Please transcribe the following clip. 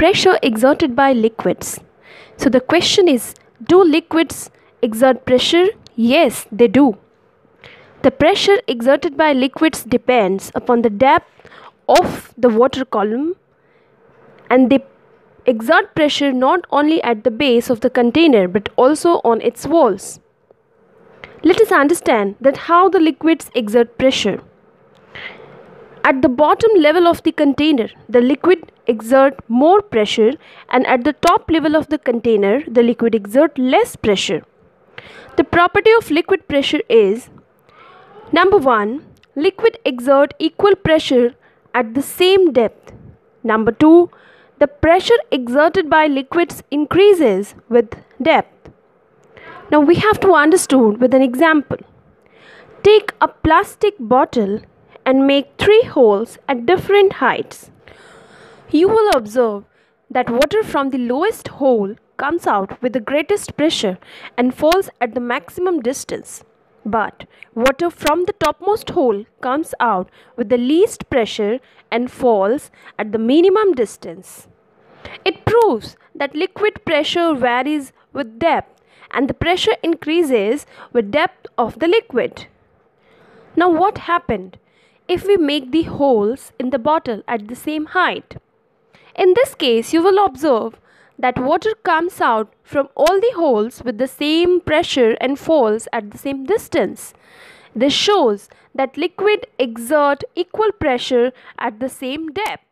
pressure exerted by liquids. So the question is do liquids exert pressure? Yes, they do. The pressure exerted by liquids depends upon the depth of the water column and they exert pressure not only at the base of the container but also on its walls. Let us understand that how the liquids exert pressure. At the bottom level of the container, the liquid exert more pressure and at the top level of the container, the liquid exert less pressure. The property of liquid pressure is Number 1. Liquid exert equal pressure at the same depth. Number 2. The pressure exerted by liquids increases with depth. Now we have to understand with an example. Take a plastic bottle and make three holes at different heights. You will observe that water from the lowest hole comes out with the greatest pressure and falls at the maximum distance. But water from the topmost hole comes out with the least pressure and falls at the minimum distance. It proves that liquid pressure varies with depth and the pressure increases with depth of the liquid. Now what happened? if we make the holes in the bottle at the same height. In this case, you will observe that water comes out from all the holes with the same pressure and falls at the same distance. This shows that liquid exert equal pressure at the same depth.